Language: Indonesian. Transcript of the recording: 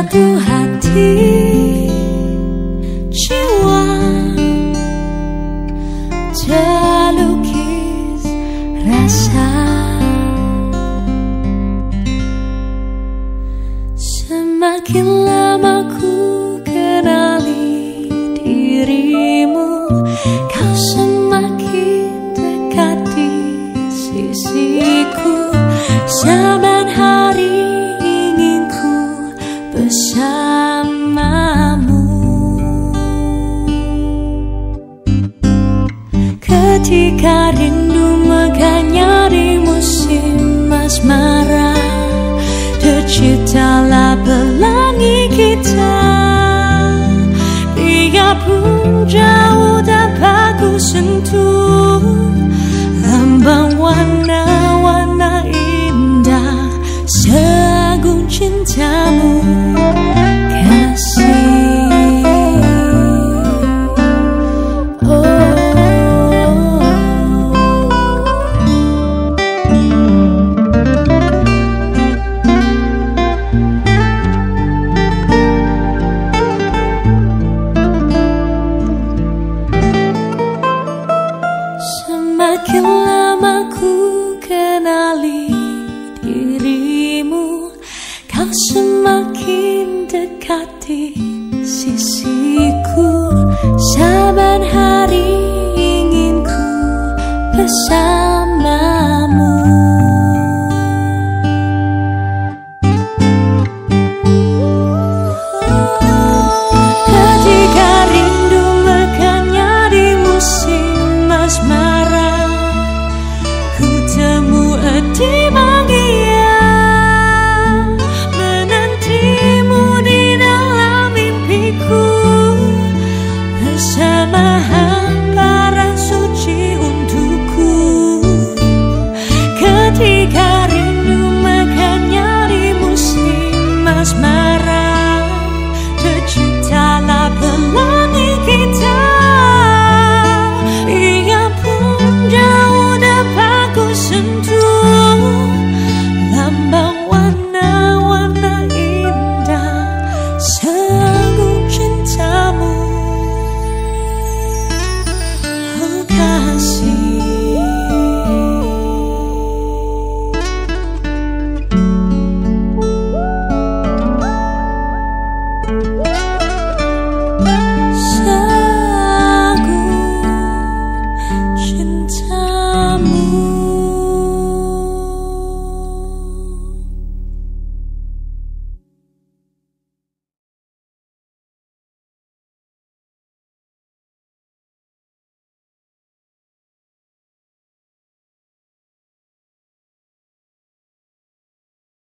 satu hati jiwa terlukis rasa. Semakin lama ku bersamamu. Ketika rindu meganya di musim asmara Terciptalah pelangi kita. Biarpun jauh dapat ku sentuh sisiku Saban hari ingin ku pesan